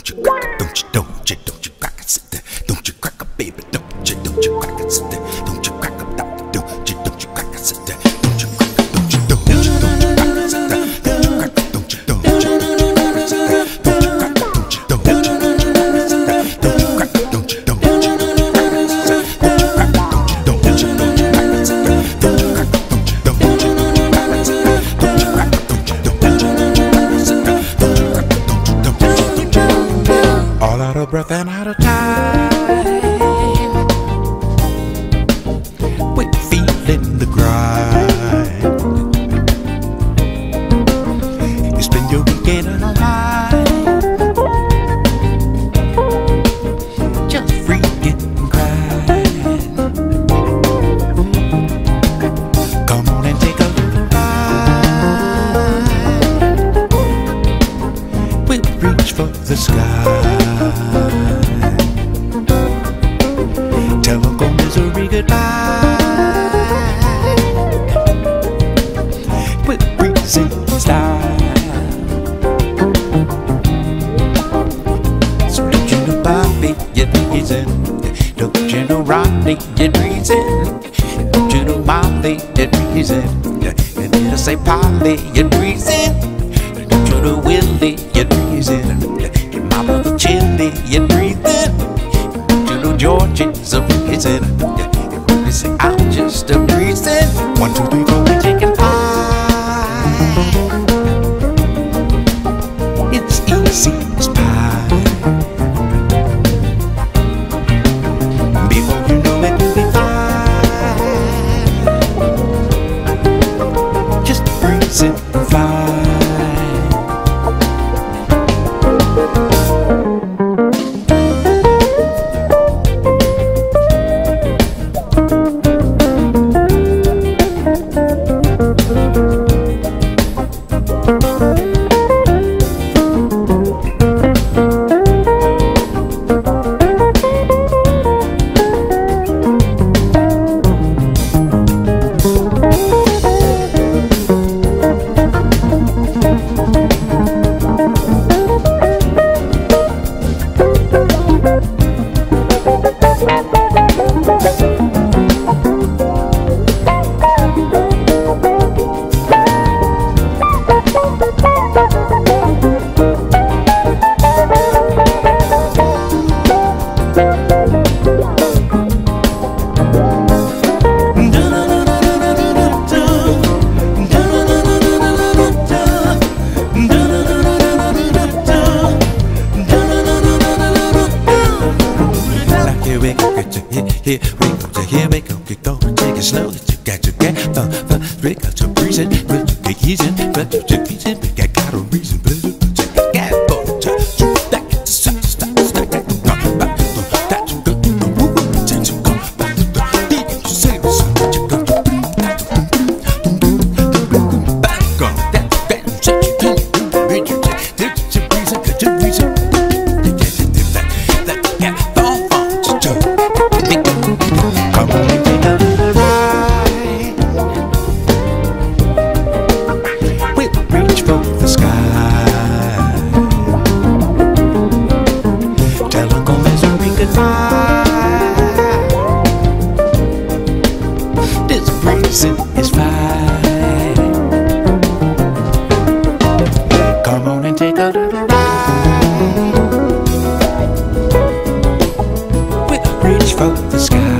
Don't you crack, don't you, don't you, don't you crack it, sit. Don't you crack a baby, don't you, don't you crack it, sit. breath and out of time. you're pleasing. Don't you know Rodney, you're pleasing. Don't you know Molly, you're pleasing. And it'll say Polly, you're pleasing. Don't you know Willie, you're pleasing. Your mama, the chili, you're breathing. Don't you know Georgie's a pleasing. c'est here. We go to here, we go get go. Take it slow, you got to get fun, fun. We got to breeze it, but you get easy, but you get easy, we got reach for the sky.